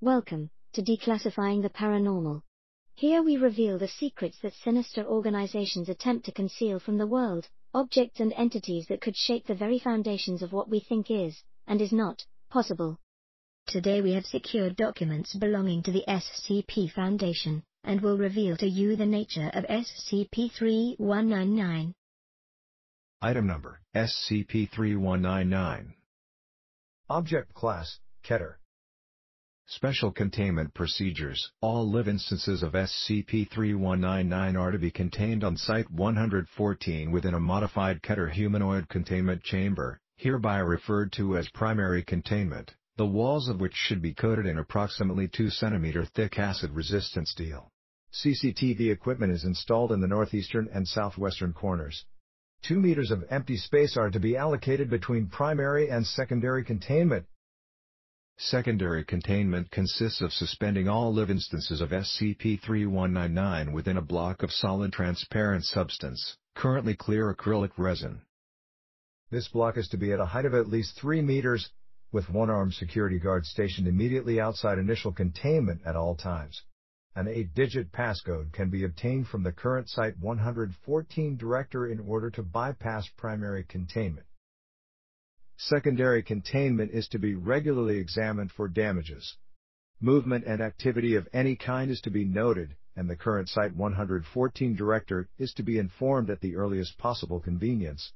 Welcome to Declassifying the Paranormal. Here we reveal the secrets that sinister organizations attempt to conceal from the world, objects and entities that could shake the very foundations of what we think is, and is not, possible. Today we have secured documents belonging to the SCP Foundation, and will reveal to you the nature of SCP-3199. Item number, SCP-3199. Object Class, Keter. Special Containment Procedures All live instances of SCP-3199 are to be contained on Site-114 within a modified Keter humanoid containment chamber, hereby referred to as primary containment, the walls of which should be coated in approximately 2 cm thick acid-resistant steel. CCTV equipment is installed in the northeastern and southwestern corners. Two meters of empty space are to be allocated between primary and secondary containment. Secondary containment consists of suspending all live instances of SCP-3199 within a block of solid transparent substance, currently clear acrylic resin. This block is to be at a height of at least 3 meters, with one armed security guard stationed immediately outside initial containment at all times. An 8-digit passcode can be obtained from the current Site 114 director in order to bypass primary containment. Secondary containment is to be regularly examined for damages. Movement and activity of any kind is to be noted, and the current Site 114 director is to be informed at the earliest possible convenience.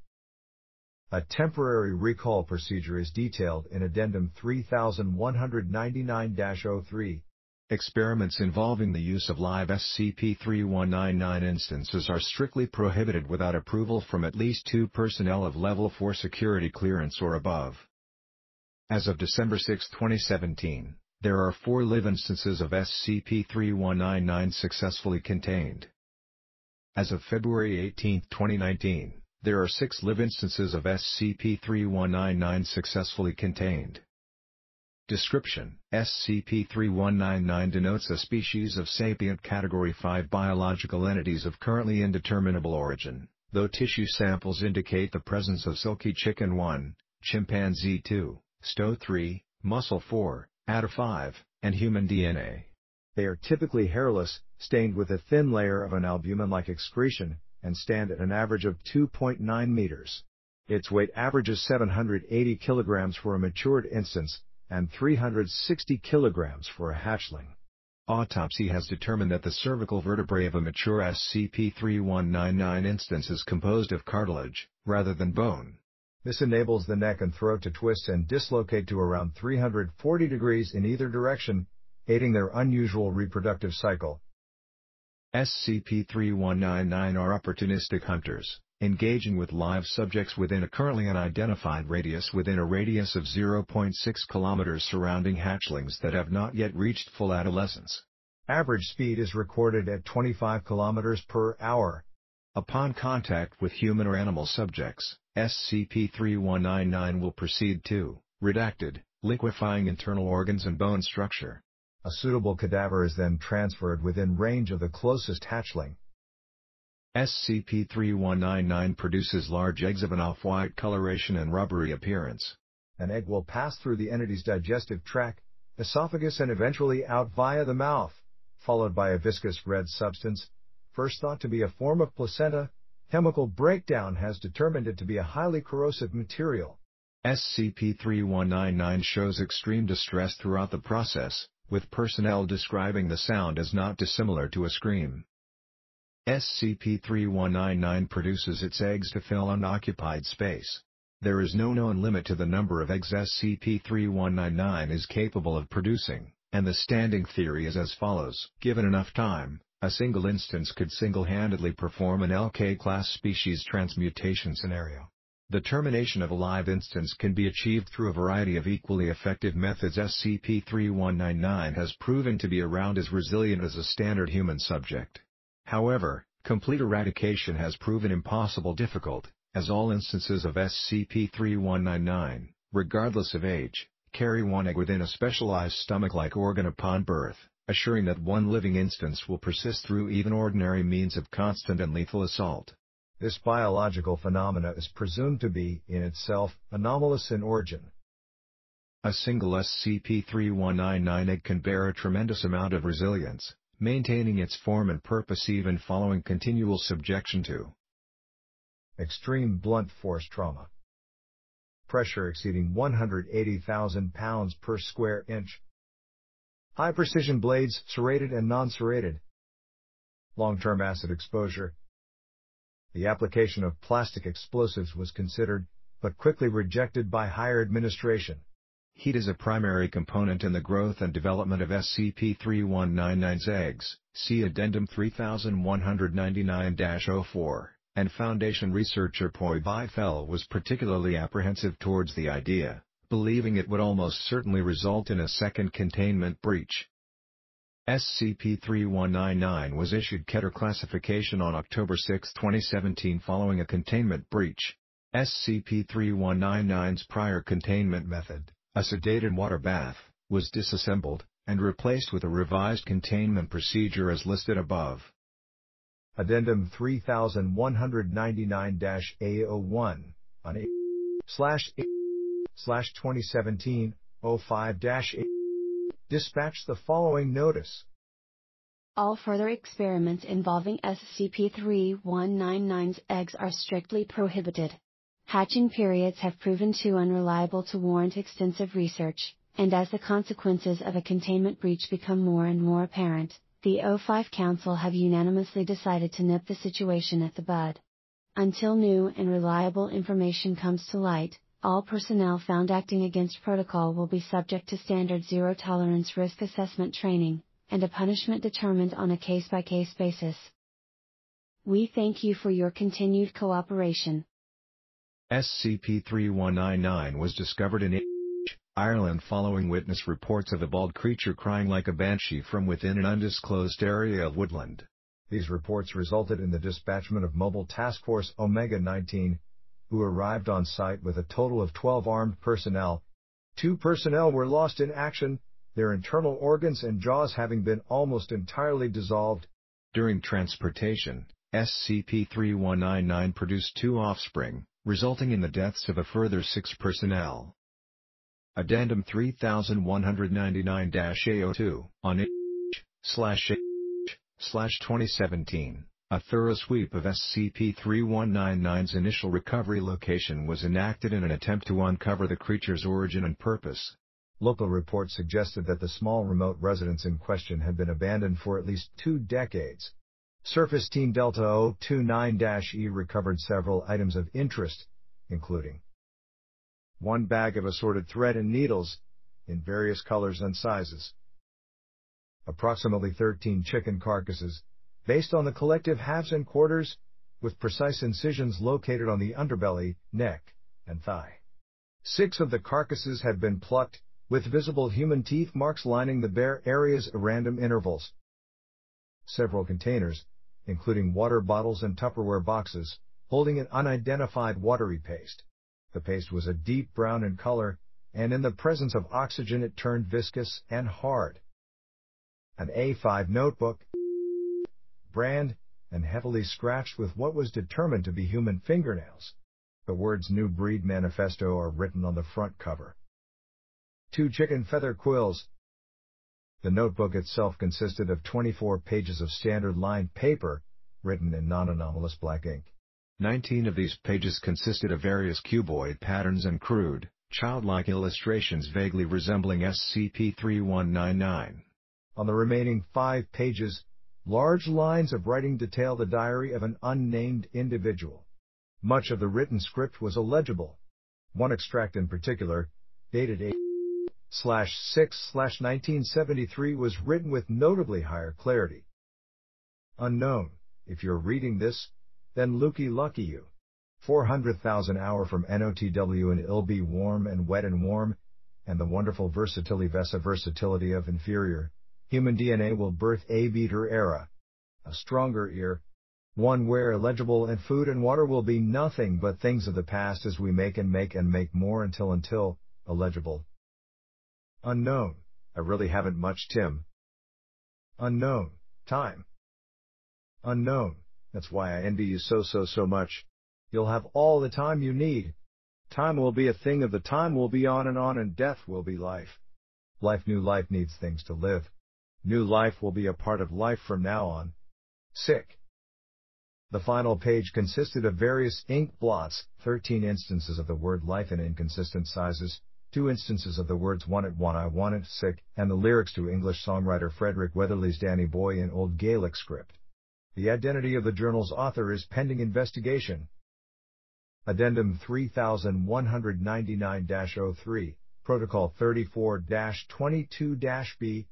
A temporary recall procedure is detailed in Addendum 3199-03. Experiments involving the use of live SCP-3199 instances are strictly prohibited without approval from at least two personnel of Level 4 security clearance or above. As of December 6, 2017, there are four live instances of SCP-3199 successfully contained. As of February 18, 2019, there are six live instances of SCP-3199 successfully contained. Description: SCP-3199 denotes a species of sapient Category 5 biological entities of currently indeterminable origin, though tissue samples indicate the presence of Silkie chicken 1, chimpanzee 2, stoat 3, mussel 4, adder 5, and human DNA. They are typically hairless, stained with a thin layer of an albumin-like excretion, and stand at an average of 2.9 meters. Its weight averages 780 kilograms for a matured instance, and 360 kilograms for a hatchling. Autopsy has determined that the cervical vertebrae of a mature SCP-3199 instance is composed of cartilage, rather than bone. This enables the neck and throat to twist and dislocate to around 340 degrees in either direction, aiding their unusual reproductive cycle. SCP-3199 are opportunistic hunters engaging with live subjects within a currently unidentified radius within a radius of 0.6 km surrounding hatchlings that have not yet reached full adolescence. Average speed is recorded at 25 km per hour. Upon contact with human or animal subjects, SCP-3199 will proceed to, redacted, liquefying internal organs and bone structure. A suitable cadaver is then transferred within range of the closest hatchling. SCP-3199 produces large eggs of an off-white coloration and rubbery appearance. An egg will pass through the entity's digestive tract, esophagus and eventually out via the mouth, followed by a viscous red substance, first thought to be a form of placenta, chemical breakdown has determined it to be a highly corrosive material. SCP-3199 shows extreme distress throughout the process, with personnel describing the sound as not dissimilar to a scream. SCP-3199 produces its eggs to fill unoccupied space. There is no known limit to the number of eggs SCP-3199 is capable of producing, and the standing theory is as follows. Given enough time, a single instance could single-handedly perform an LK-class species transmutation scenario. The termination of a live instance can be achieved through a variety of equally effective methods SCP-3199 has proven to be around as resilient as a standard human subject. However, complete eradication has proven impossible difficult, as all instances of SCP-3199, regardless of age, carry one egg within a specialized stomach-like organ upon birth, assuring that one living instance will persist through even ordinary means of constant and lethal assault. This biological phenomena is presumed to be, in itself, anomalous in origin. A single SCP-3199 egg can bear a tremendous amount of resilience, maintaining its form and purpose even following continual subjection to extreme blunt force trauma. Pressure exceeding 180,000 pounds per square inch. High precision blades, serrated and non-serrated. Long-term acid exposure. The application of plastic explosives was considered, but quickly rejected by higher administration. Heat is a primary component in the growth and development of SCP-3199's eggs, see Addendum 3199-04, and Foundation researcher Poi Byfell was particularly apprehensive towards the idea, believing it would almost certainly result in a second containment breach. SCP-3199 was issued Keter classification on October 6, 2017 following a containment breach. SCP-3199's prior containment method a sedated water bath, was disassembled, and replaced with a revised containment procedure as listed above. Addendum 3199-A01 on A slash A slash 2017 05 A dispatch the following notice. All further experiments involving SCP-3199's eggs are strictly prohibited. Hatching periods have proven too unreliable to warrant extensive research, and as the consequences of a containment breach become more and more apparent, the O5 Council have unanimously decided to nip the situation at the bud. Until new and reliable information comes to light, all personnel found acting against protocol will be subject to standard zero tolerance risk assessment training, and a punishment determined on a case by case basis. We thank you for your continued cooperation. SCP-3199 was discovered in Ireland following witness reports of a bald creature crying like a banshee from within an undisclosed area of woodland. These reports resulted in the dispatchment of Mobile Task Force Omega-19, who arrived on site with a total of 12 armed personnel. Two personnel were lost in action, their internal organs and jaws having been almost entirely dissolved. During transportation, SCP-3199 produced two offspring, resulting in the deaths of a further six personnel. Addendum 3199-A02, on H, slash H, slash 2017, a thorough sweep of SCP-3199's initial recovery location was enacted in an attempt to uncover the creature's origin and purpose. Local reports suggested that the small remote residence in question had been abandoned for at least two decades, Surface Team Delta 029-E recovered several items of interest, including one bag of assorted thread and needles, in various colors and sizes. Approximately 13 chicken carcasses, based on the collective halves and quarters, with precise incisions located on the underbelly, neck, and thigh. Six of the carcasses had been plucked, with visible human teeth marks lining the bare areas at random intervals. Several containers, including water bottles and Tupperware boxes, holding an unidentified watery paste. The paste was a deep brown in color, and in the presence of oxygen it turned viscous and hard. An A5 notebook, brand, and heavily scratched with what was determined to be human fingernails. The words New Breed Manifesto are written on the front cover. Two chicken feather quills, the notebook itself consisted of 24 pages of standard lined paper, written in non-anomalous black ink. Nineteen of these pages consisted of various cuboid patterns and crude, childlike illustrations vaguely resembling SCP-3199. On the remaining five pages, large lines of writing detail the diary of an unnamed individual. Much of the written script was illegible. One extract in particular, dated 8 slash 6 slash 1973 was written with notably higher clarity. Unknown, if you're reading this, then looky lucky you. 400,000 hour from NOTW and it'll be warm and wet and warm, and the wonderful versatility vesa versatility of inferior, human DNA will birth a beater era. A stronger ear, one where illegible and food and water will be nothing but things of the past as we make and make and make more until until, illegible, Unknown. I really haven't much, Tim. Unknown. Time. Unknown. That's why I envy you so so so much. You'll have all the time you need. Time will be a thing of the time will be on and on and death will be life. Life new life needs things to live. New life will be a part of life from now on. Sick. The final page consisted of various ink blots, 13 instances of the word life in inconsistent sizes, two instances of the words want it, want I want it, sick, and the lyrics to English songwriter Frederick Weatherly's Danny Boy in Old Gaelic script. The identity of the journal's author is pending investigation. Addendum 3199-03, Protocol 34-22-B.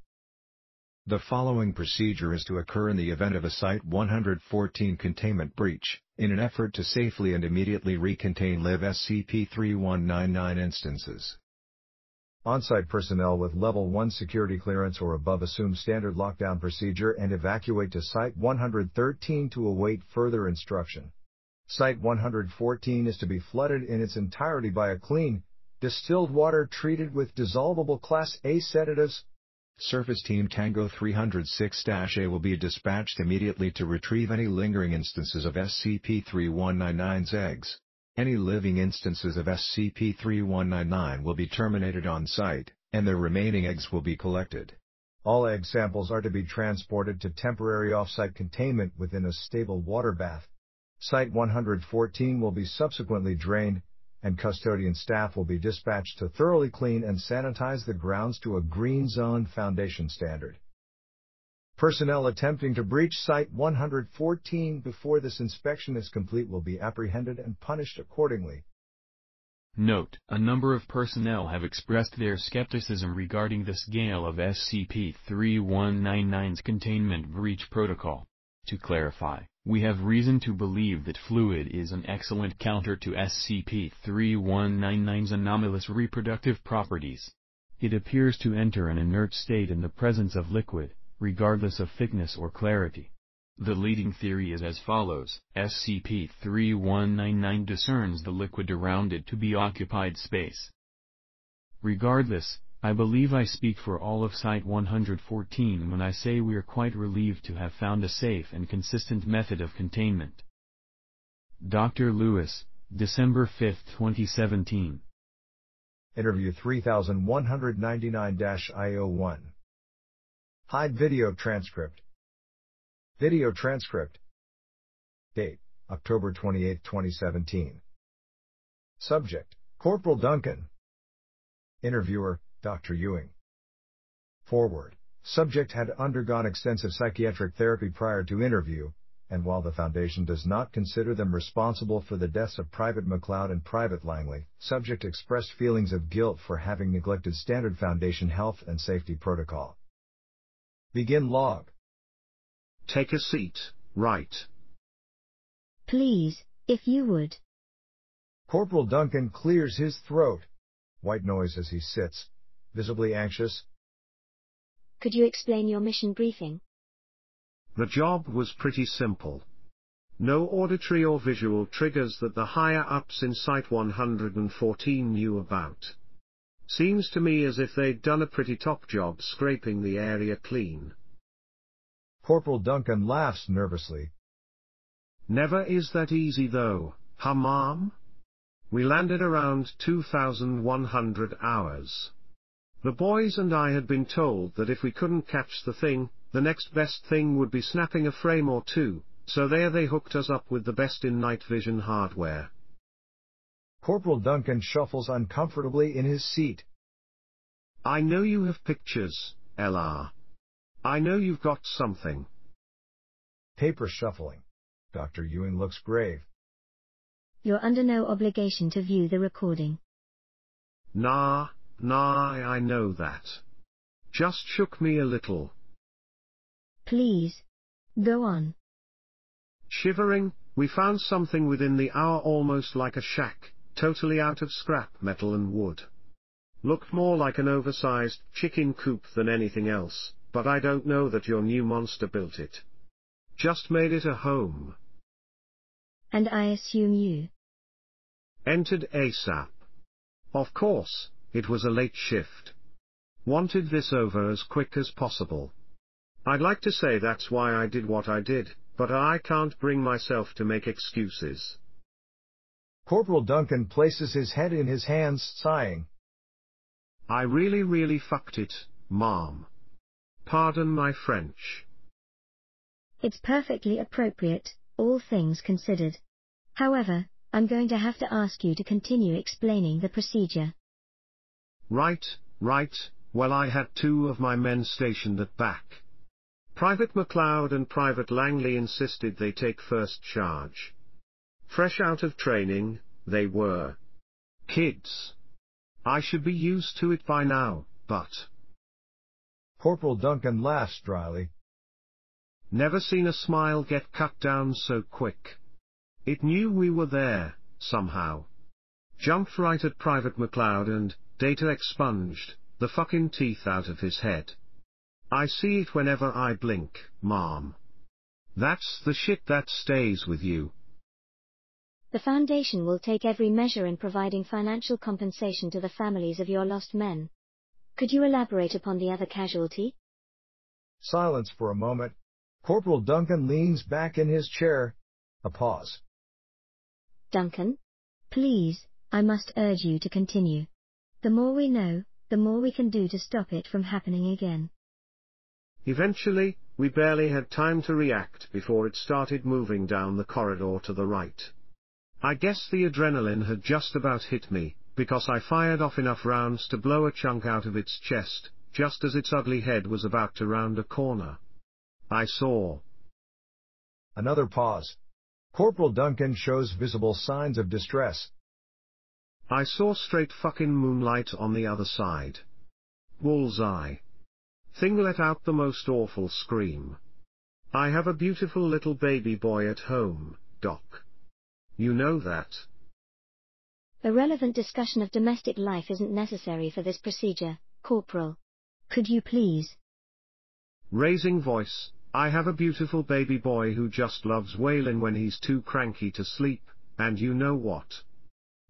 The following procedure is to occur in the event of a Site 114 containment breach, in an effort to safely and immediately recontain live SCP-3199 instances. On-site personnel with Level 1 security clearance or above assume standard lockdown procedure and evacuate to Site 113 to await further instruction. Site 114 is to be flooded in its entirety by a clean, distilled water treated with dissolvable Class A sedatives. Surface Team Tango 306-A will be dispatched immediately to retrieve any lingering instances of SCP-3199's eggs. Any living instances of SCP-3199 will be terminated on site, and their remaining eggs will be collected. All egg samples are to be transported to temporary off-site containment within a stable water bath. Site 114 will be subsequently drained, and custodian staff will be dispatched to thoroughly clean and sanitize the grounds to a green zone foundation standard. Personnel attempting to breach Site 114 before this inspection is complete will be apprehended and punished accordingly. Note, a number of personnel have expressed their skepticism regarding the scale of SCP-3199's containment breach protocol. To clarify, we have reason to believe that fluid is an excellent counter to SCP-3199's anomalous reproductive properties. It appears to enter an inert state in the presence of liquid, regardless of thickness or clarity. The leading theory is as follows, SCP-3199 discerns the liquid around it to be occupied space. Regardless, I believe I speak for all of Site-114 when I say we are quite relieved to have found a safe and consistent method of containment. Dr. Lewis, December 5, 2017. Interview 3199-IO1 Hide video transcript. Video transcript. Date, October 28, 2017. Subject, Corporal Duncan. Interviewer, Dr. Ewing. Forward. Subject had undergone extensive psychiatric therapy prior to interview, and while the Foundation does not consider them responsible for the deaths of Private McLeod and Private Langley, subject expressed feelings of guilt for having neglected standard Foundation health and safety protocol. Begin log. Take a seat, right. Please, if you would. Corporal Duncan clears his throat. White noise as he sits, visibly anxious. Could you explain your mission briefing? The job was pretty simple. No auditory or visual triggers that the higher ups in Site 114 knew about. Seems to me as if they'd done a pretty top job scraping the area clean. Corporal Duncan laughs nervously. Never is that easy though, huh mom? We landed around 2100 hours. The boys and I had been told that if we couldn't catch the thing, the next best thing would be snapping a frame or two, so there they hooked us up with the best in night vision hardware. Corporal Duncan shuffles uncomfortably in his seat. I know you have pictures, LR. I know you've got something. Paper shuffling. Dr. Ewing looks grave. You're under no obligation to view the recording. Nah, nah, I know that. Just shook me a little. Please. Go on. Shivering, we found something within the hour almost like a shack, totally out of scrap metal and wood. Looked more like an oversized chicken coop than anything else, but I don't know that your new monster built it. Just made it a home. And I assume you. Entered ASAP. Of course, it was a late shift. Wanted this over as quick as possible. I'd like to say that's why I did what I did, but I can't bring myself to make excuses. Corporal Duncan places his head in his hands, sighing. I really really fucked it, Mom. Pardon my French. It's perfectly appropriate, all things considered. However, I'm going to have to ask you to continue explaining the procedure. Right, right, well I had two of my men stationed at back. Private McLeod and Private Langley insisted they take first charge. Fresh out of training, they were. Kids. I should be used to it by now, but. Corporal Duncan laughs dryly. Never seen a smile get cut down so quick. It knew we were there, somehow. Jumped right at Private McLeod and, data expunged, the fucking teeth out of his head. I see it whenever I blink, Mom. That's the shit that stays with you. The Foundation will take every measure in providing financial compensation to the families of your lost men. Could you elaborate upon the other casualty? Silence for a moment. Corporal Duncan leans back in his chair. A pause. Duncan? Please, I must urge you to continue. The more we know, the more we can do to stop it from happening again. Eventually, we barely had time to react before it started moving down the corridor to the right. I guess the adrenaline had just about hit me, because I fired off enough rounds to blow a chunk out of its chest, just as its ugly head was about to round a corner. I saw. Another pause. Corporal Duncan shows visible signs of distress. I saw straight fucking moonlight on the other side. Bullseye. Thing let out the most awful scream. I have a beautiful little baby boy at home, Doc. You know that. A relevant discussion of domestic life isn't necessary for this procedure, Corporal. Could you please? Raising voice, I have a beautiful baby boy who just loves wailing when he's too cranky to sleep, and you know what?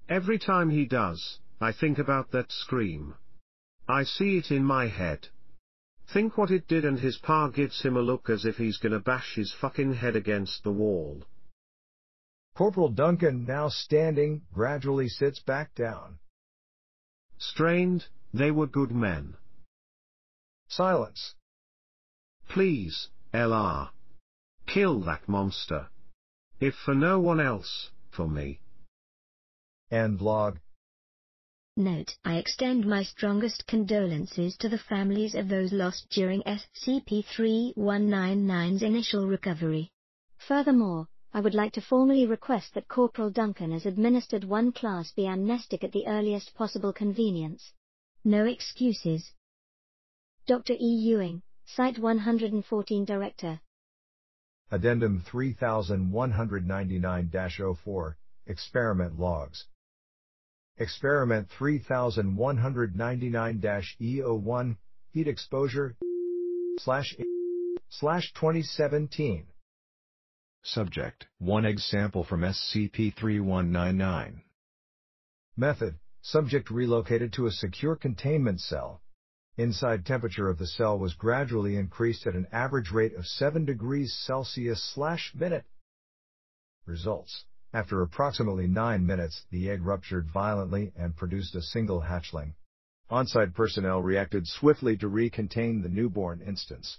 Every time he does, I think about that scream. I see it in my head. Think what it did and his pa gives him a look as if he's gonna bash his fucking head against the wall. Corporal Duncan, now standing, gradually sits back down. Strained, they were good men. Silence. Please, LR. Kill that monster. If for no one else, for me. End log. Note, I extend my strongest condolences to the families of those lost during SCP-3199's initial recovery. Furthermore, I would like to formally request that Corporal Duncan as administered one class be amnestic at the earliest possible convenience. No excuses. Dr. E. Ewing, Site 114 Director. Addendum 3199-04, Experiment Logs. Experiment 3199-E01, Heat Exposure, slash, slash 2017. Subject, 1 egg sample from SCP-3199. Method, subject relocated to a secure containment cell. Inside temperature of the cell was gradually increased at an average rate of 7 degrees Celsius slash minute. Results. After approximately 9 minutes, the egg ruptured violently and produced a single hatchling. On-site personnel reacted swiftly to recontain the newborn instance.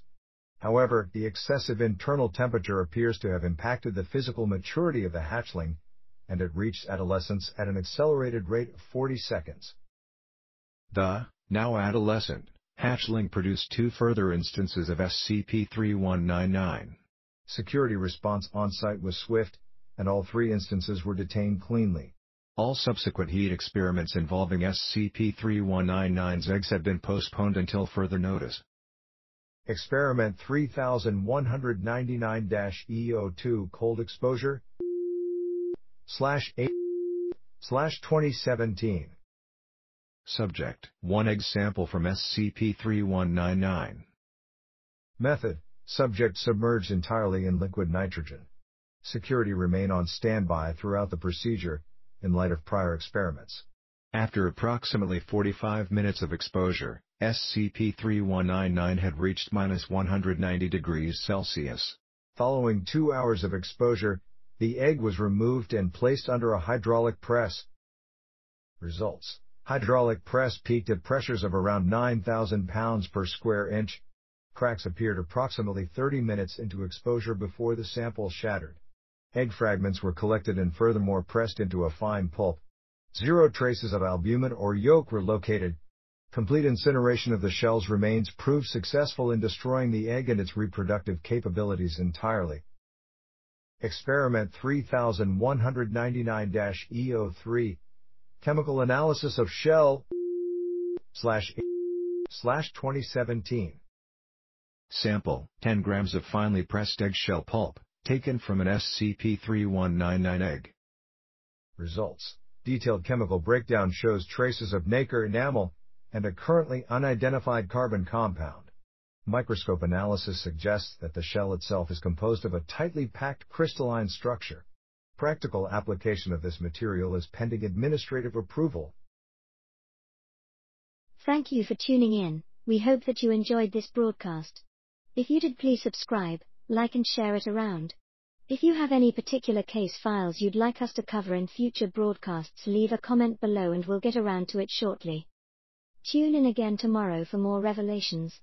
However, the excessive internal temperature appears to have impacted the physical maturity of the hatchling, and it reached adolescence at an accelerated rate of 40 seconds. The, now adolescent, hatchling produced two further instances of SCP-3199. Security response on-site was swift, and all three instances were detained cleanly. All subsequent heat experiments involving SCP-3199's eggs have been postponed until further notice. Experiment 3199-E02 cold exposure slash 8 slash 2017. Subject, 1 egg sample from SCP-3199. Method, subject submerged entirely in liquid nitrogen. Security remain on standby throughout the procedure, in light of prior experiments. After approximately 45 minutes of exposure, SCP-3199 had reached minus 190 degrees Celsius. Following two hours of exposure, The egg was removed and placed under a hydraulic press. Results Hydraulic press peaked at pressures of around 9,000 pounds per square inch. Cracks appeared approximately 30 minutes into exposure before the sample shattered. Egg fragments were collected and furthermore pressed into a fine pulp. Zero traces of albumin or yolk were located. Complete incineration of the shells remains proved successful in destroying the egg and its reproductive capabilities entirely. Experiment 3199-EO3 Chemical Analysis of Shell slash slash 2017 Sample 10 grams of finely pressed eggshell pulp, taken from an SCP-3199 egg. Results Detailed chemical breakdown shows traces of nacre enamel and a currently unidentified carbon compound. Microscope analysis suggests that the shell itself is composed of a tightly packed crystalline structure. Practical application of this material is pending administrative approval. Thank you for tuning in. We hope that you enjoyed this broadcast. If you did, please subscribe, like, and share it around. If you have any particular case files you'd like us to cover in future broadcasts, leave a comment below and we'll get around to it shortly. Tune in again tomorrow for more revelations.